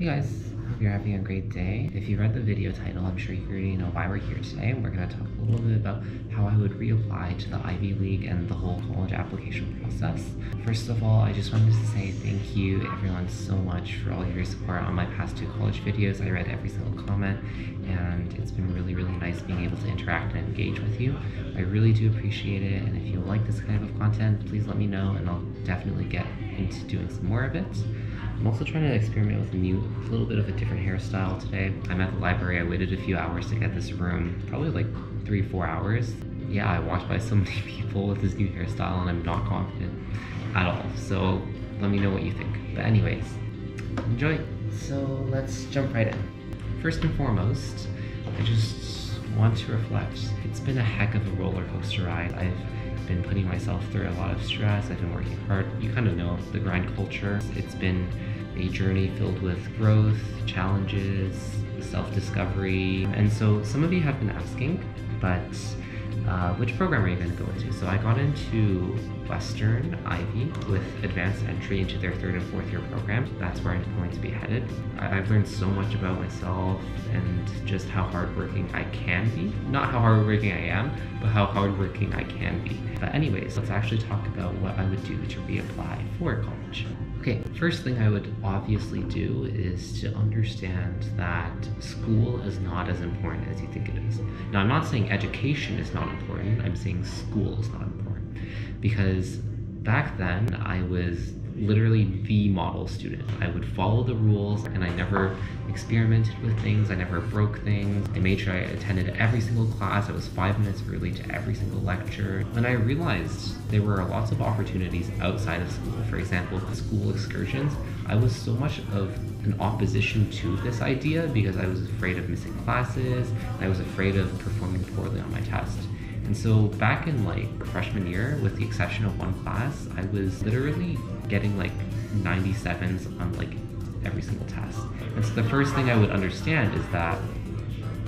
Hey guys, hope you're having a great day. If you read the video title, I'm sure you already know why we're here today. We're going to talk a little bit about how I would reapply to the Ivy League and the whole college application process. First of all, I just wanted to say thank you everyone so much for all your support on my past two college videos. I read every single comment and it's been really, really nice being able to interact and engage with you. I really do appreciate it and if you like this kind of content, please let me know and I'll definitely get into doing some more of it. I'm also trying to experiment with a new, a little bit of a different hairstyle today. I'm at the library, I waited a few hours to get this room, probably like three, four hours. Yeah, I walked by so many people with this new hairstyle and I'm not confident at all. So let me know what you think. But anyways, enjoy. So let's jump right in. First and foremost, I just want to reflect. It's been a heck of a roller coaster ride. I've been putting myself through a lot of stress. I've been working hard. You kind of know the grind culture. It's been a journey filled with growth, challenges, self-discovery. And so some of you have been asking, but uh, which program are you going to go into? So I got into Western Ivey with advanced entry into their third and fourth year program. That's where I'm going to be headed. I- have learned so much about myself and just how hardworking I can be. Not how hardworking I am, but how hardworking I can be. But anyways, let's actually talk about what I would do to reapply for college. Okay, first thing I would obviously do is to understand that school is not as important as you think it is. Now, I'm not saying education is not important, I'm saying school is not important. Because back then, I was literally the model student. I would follow the rules and I never experimented with things, I never broke things. I made sure I attended every single class, I was five minutes early to every single lecture. And I realized there were lots of opportunities outside of school. For example, school excursions. I was so much of an opposition to this idea because I was afraid of missing classes, I was afraid of performing poorly on my test. And so back in like freshman year, with the exception of one class, I was literally getting like 97s on like every single test. And so the first thing I would understand is that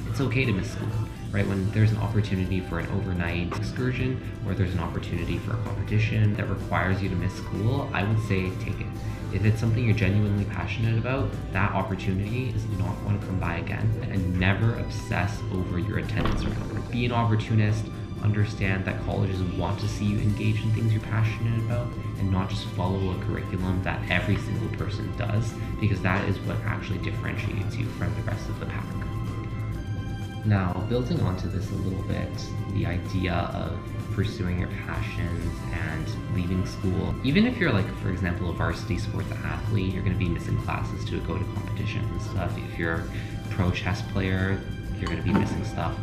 it's okay to miss school, right? When there's an opportunity for an overnight excursion or there's an opportunity for a competition that requires you to miss school, I would say take it. If it's something you're genuinely passionate about, that opportunity is not going to come by again. And never obsess over your attendance record. Be an opportunist, understand that colleges want to see you engage in things you're passionate about and not just follow a curriculum that every single person does because that is what actually differentiates you from the rest of the pack. Now, building onto this a little bit, the idea of pursuing your passions and leaving school, even if you're like, for example, a varsity sports athlete, you're going to be missing classes to go to competitions and stuff. If you're a pro chess player, you're going to be missing stuff.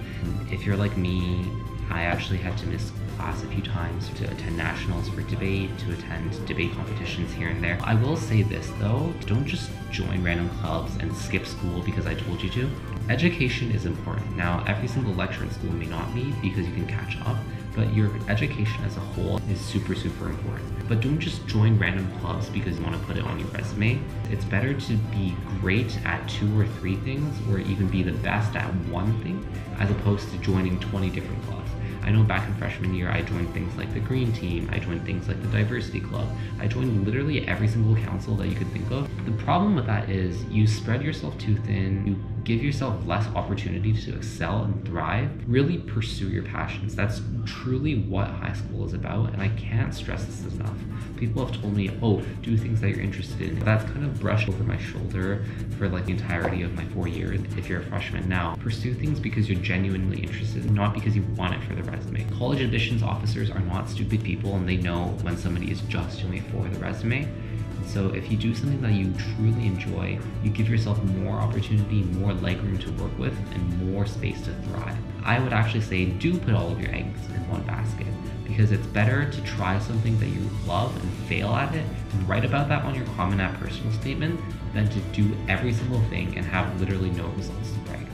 If you're like me, I actually had to miss class a few times to attend nationals for debate, to attend debate competitions here and there. I will say this though, don't just join random clubs and skip school because I told you to. Education is important. Now, every single lecture in school may not be because you can catch up, but your education as a whole is super, super important. But don't just join random clubs because you want to put it on your resume. It's better to be great at two or three things or even be the best at one thing as opposed to joining 20 different clubs. I know back in freshman year, I joined things like the Green Team, I joined things like the Diversity Club, I joined literally every single council that you could think of. The problem with that is you spread yourself too thin, you give yourself less opportunity to excel and thrive. Really pursue your passions. That's truly what high school is about, and I can't stress this enough. People have told me, oh, do things that you're interested in. That's kind of brushed over my shoulder for like the entirety of my four years if you're a freshman now. Pursue things because you're genuinely interested, not because you want it for the resume. College admissions officers are not stupid people and they know when somebody is just doing it for the resume. So if you do something that you truly enjoy, you give yourself more opportunity, more legroom to work with, and more space to thrive. I would actually say do put all of your eggs in one basket because it's better to try something that you love and fail at it and write about that on your Common App personal statement than to do every single thing and have literally no results to brag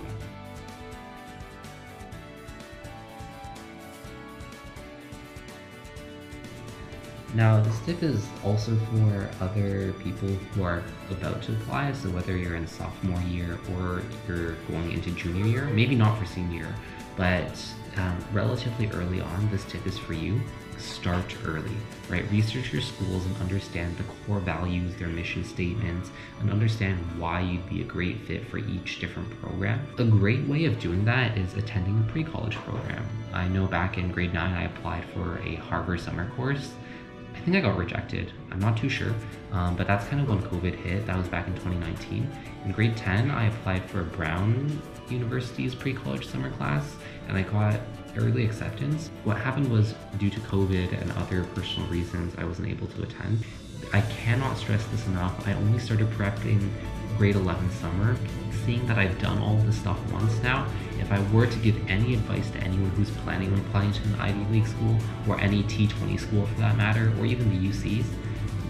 Now, this tip is also for other people who are about to apply, so whether you're in sophomore year or you're going into junior year, maybe not for senior but um, relatively early on, this tip is for you. start early, right? Research your schools and understand the core values, their mission statements, and understand why you'd be a great fit for each different program. A great way of doing that is attending a pre-college program. I know back in grade 9 I applied for a Harvard summer course. I think I got rejected. I'm not too sure, um, but that's kind of when COVID hit. That was back in 2019. In grade 10, I applied for Brown University's pre-college summer class, and I got early acceptance. What happened was due to COVID and other personal reasons, I wasn't able to attend. I cannot stress this enough. I only started prepping grade 11 summer. Seeing that I've done all this stuff once now, if I were to give any advice to anyone who's planning on applying to an Ivy League school or any T20 school for that matter, or even the UCs,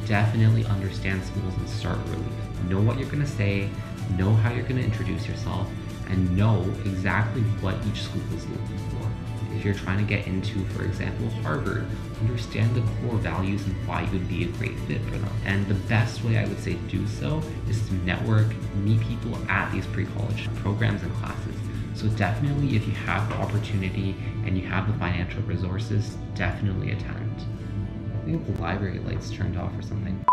definitely understand schools and start early. Know what you're gonna say, know how you're gonna introduce yourself, and know exactly what each school is looking for. If you're trying to get into, for example, Harvard, understand the core values and why you would be a great fit for them. And the best way I would say to do so is to network, meet people at these pre-college programs and classes. So definitely if you have the opportunity and you have the financial resources, definitely attend. I think the library lights turned off or something.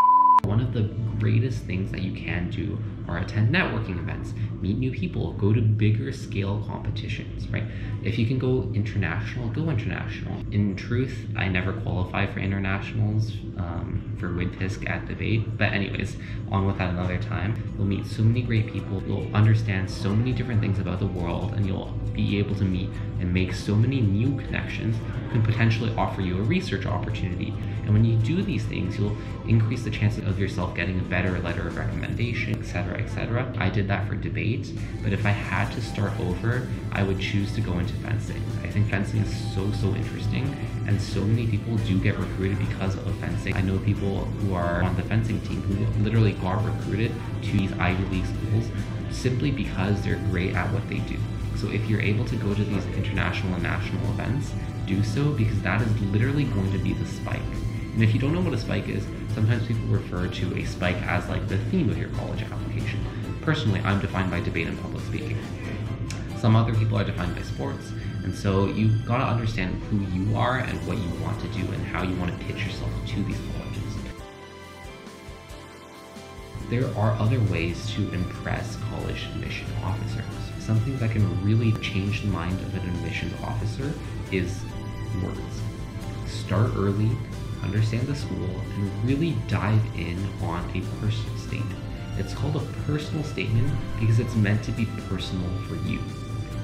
One of the greatest things that you can do are attend networking events, meet new people, go to bigger scale competitions, right? If you can go international, go international. In truth, I never qualify for internationals um, for WIDPSC at debate, but anyways, on with that another time. You'll meet so many great people, you'll understand so many different things about the world, and you'll be able to meet and make so many new connections can potentially offer you a research opportunity. And when you do these things, you'll increase the chances of yourself getting a better letter of recommendation, etc., etc. I did that for debate, but if I had to start over, I would choose to go into fencing. I think fencing is so, so interesting, and so many people do get recruited because of fencing. I know people who are on the fencing team who literally got recruited to these Ivy League schools simply because they're great at what they do. So if you're able to go to these international and national events, do so because that is literally going to be the spike. And if you don't know what a spike is, sometimes people refer to a spike as like the theme of your college application. Personally, I'm defined by debate and public speaking. Some other people are defined by sports. And so you've got to understand who you are and what you want to do and how you want to pitch yourself to these colleges. There are other ways to impress college admission officers something that can really change the mind of an admissions officer is words. Start early, understand the school, and really dive in on a personal statement. It's called a personal statement because it's meant to be personal for you.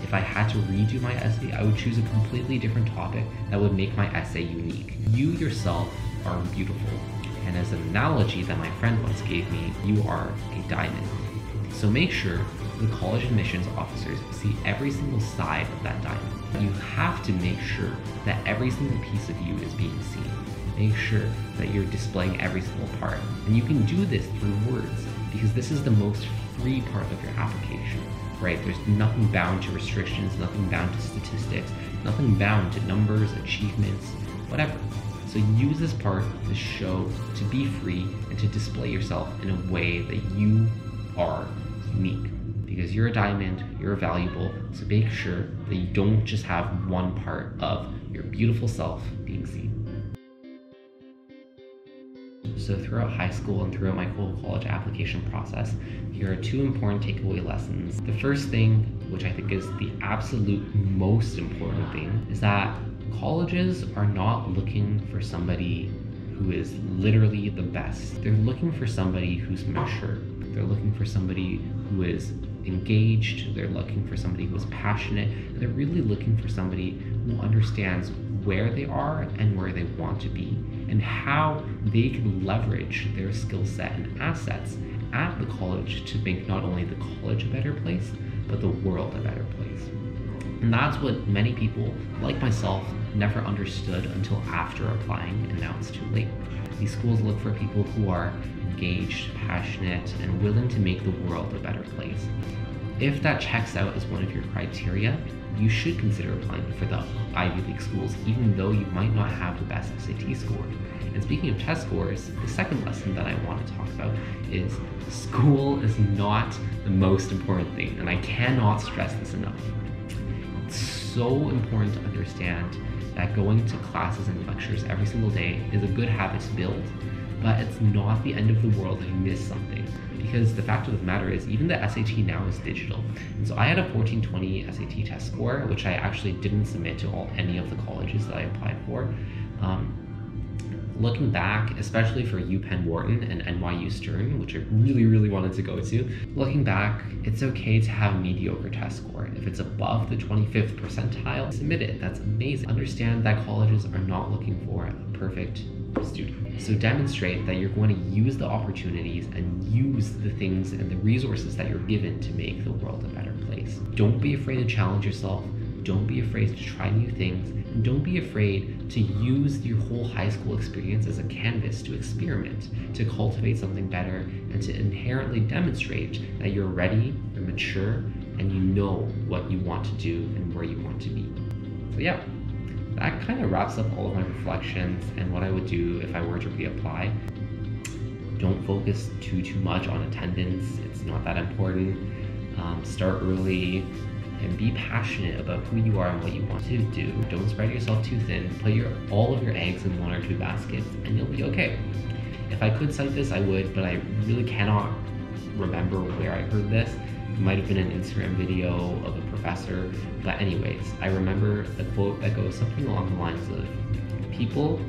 If I had to redo my essay, I would choose a completely different topic that would make my essay unique. You yourself are beautiful. And as an analogy that my friend once gave me, you are a diamond. So make sure the college admissions officers see every single side of that diamond. You have to make sure that every single piece of you is being seen. Make sure that you're displaying every single part. And you can do this through words because this is the most free part of your application, right? There's nothing bound to restrictions, nothing bound to statistics, nothing bound to numbers, achievements, whatever. So use this part to show, to be free, and to display yourself in a way that you are unique because you're a diamond, you're valuable. So make sure that you don't just have one part of your beautiful self being seen. So throughout high school and throughout my whole college application process, here are two important takeaway lessons. The first thing, which I think is the absolute most important thing, is that colleges are not looking for somebody who is literally the best. They're looking for somebody who's mature. They're looking for somebody who is engaged, they're looking for somebody who's passionate, and they're really looking for somebody who understands where they are and where they want to be, and how they can leverage their skill set and assets at the college to make not only the college a better place, but the world a better place. And that's what many people, like myself, never understood until after applying, and now it's too late. These schools look for people who are engaged, passionate, and willing to make the world a better place. If that checks out as one of your criteria, you should consider applying for the Ivy League schools, even though you might not have the best SAT score. And speaking of test scores, the second lesson that I want to talk about is school is not the most important thing, and I cannot stress this enough. It's so important to understand that going to classes and lectures every single day is a good habit to build, but it's not the end of the world if you miss something. Because the fact of the matter is, even the SAT now is digital. And so I had a 1420 SAT test score, which I actually didn't submit to all any of the colleges that I applied for. Um, looking back, especially for UPenn Wharton and NYU Stern, which I really, really wanted to go to, looking back, it's okay to have a mediocre test score. If it's above the 25th percentile, submit it. That's amazing. Understand that colleges are not looking for a perfect student. So demonstrate that you're going to use the opportunities and use the things and the resources that you're given to make the world a better place. Don't be afraid to challenge yourself. Don't be afraid to try new things. And don't be afraid to use your whole high school experience as a canvas to experiment, to cultivate something better, and to inherently demonstrate that you're ready, you're mature, and you know what you want to do and where you want to be. So yeah, that kind of wraps up all of my reflections and what I would do if I were to reapply. Don't focus too too much on attendance. It's not that important. Um, start early and be passionate about who you are and what you want to do. Don't spread yourself too thin. Put your all of your eggs in one or two baskets, and you'll be okay. If I could cite this, I would, but I really cannot remember where I heard this. Might have been an Instagram video of a professor. But anyways, I remember a quote that goes something along the lines of people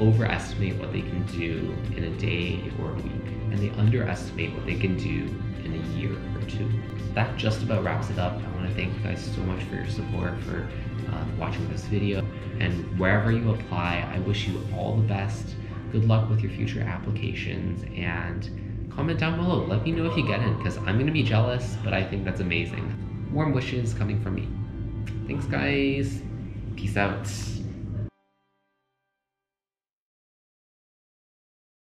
overestimate what they can do in a day or a week, and they underestimate what they can do in a year or two. That just about wraps it up. I want to thank you guys so much for your support, for uh, watching this video, and wherever you apply, I wish you all the best. Good luck with your future applications, and comment down below. Let me know if you get in, because I'm going to be jealous, but I think that's amazing. Warm wishes coming from me. Thanks, guys. Peace out.